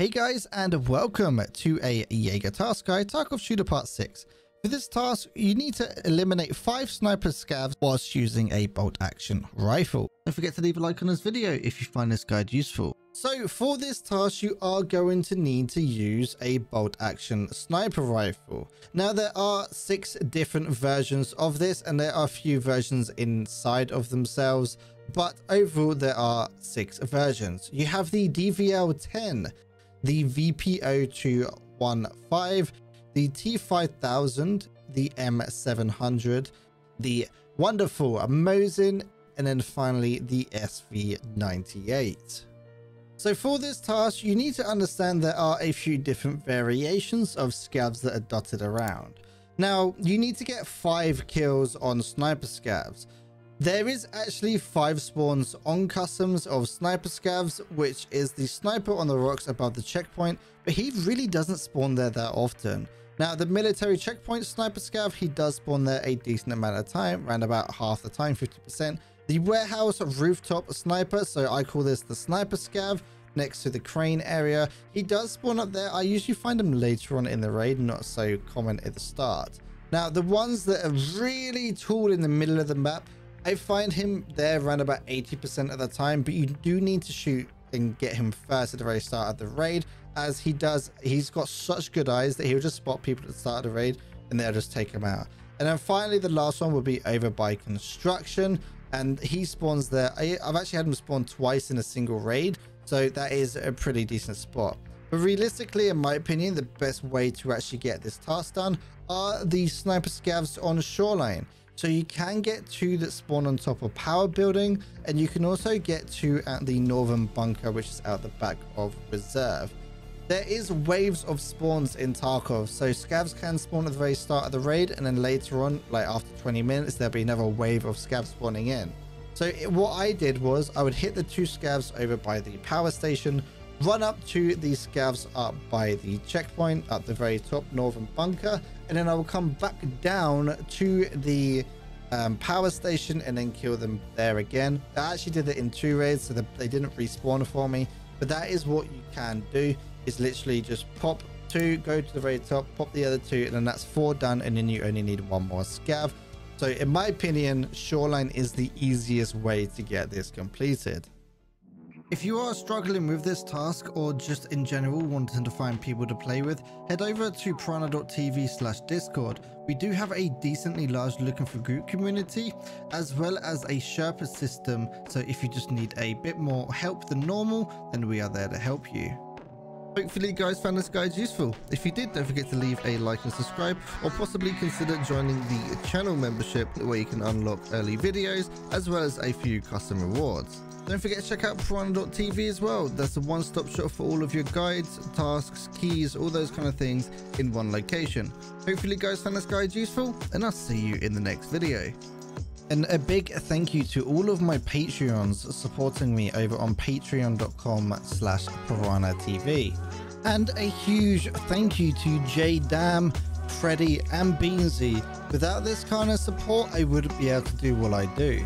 Hey guys and welcome to a Jaeger task guide Tarkov Shooter Part 6. For this task, you need to eliminate 5 sniper scavs whilst using a bolt action rifle. Don't forget to leave a like on this video if you find this guide useful. So for this task, you are going to need to use a bolt action sniper rifle. Now there are 6 different versions of this and there are a few versions inside of themselves but overall there are six versions. You have the DVL-10, the VPO-215, the T5000, the M700, the wonderful Mosin, and then finally the SV98. So for this task, you need to understand there are a few different variations of scavs that are dotted around. Now, you need to get 5 kills on sniper scavs. There is actually five spawns on customs of sniper scavs, which is the sniper on the rocks above the checkpoint, but he really doesn't spawn there that often. Now, the military checkpoint sniper scav, he does spawn there a decent amount of time, around about half the time, 50%. The warehouse rooftop sniper, so I call this the sniper scav, next to the crane area. He does spawn up there. I usually find him later on in the raid, not so common at the start. Now, the ones that are really tall in the middle of the map, I find him there around about 80% of the time, but you do need to shoot and get him first at the very start of the raid, as he does, he's got such good eyes that he'll just spot people at the start of the raid and they'll just take him out. And then finally, the last one will be over by construction, and he spawns there. I, I've actually had him spawn twice in a single raid, so that is a pretty decent spot. But realistically, in my opinion, the best way to actually get this task done are the sniper scavs on shoreline. So you can get two that spawn on top of power building and you can also get two at the northern bunker which is out the back of reserve. There is waves of spawns in Tarkov, so scavs can spawn at the very start of the raid and then later on, like after 20 minutes, there'll be another wave of scavs spawning in. So it, what I did was I would hit the two scavs over by the power station, run up to the scavs up by the checkpoint at the very top northern bunker and then I will come back down to the um, power station and then kill them there again. I actually did it in two raids so they didn't respawn for me but that is what you can do. Is literally just pop two go to the very top pop the other two and then that's four done and then you only need one more scav. So in my opinion shoreline is the easiest way to get this completed if you are struggling with this task or just in general wanting to find people to play with, head over to piranha.tv slash discord. We do have a decently large looking for group community as well as a Sherpa system so if you just need a bit more help than normal then we are there to help you. Hopefully you guys found this guide useful. If you did, don't forget to leave a like and subscribe or possibly consider joining the channel membership where you can unlock early videos as well as a few custom rewards. Don't forget to check out Piranha.tv as well. That's a one-stop shop for all of your guides, tasks, keys, all those kind of things in one location. Hopefully you guys found this guide useful and I'll see you in the next video. And a big thank you to all of my Patreons supporting me over on patreon.com slash piranha.tv. And a huge thank you to J Dam, Freddy and Beansy. Without this kind of support, I wouldn't be able to do what I do.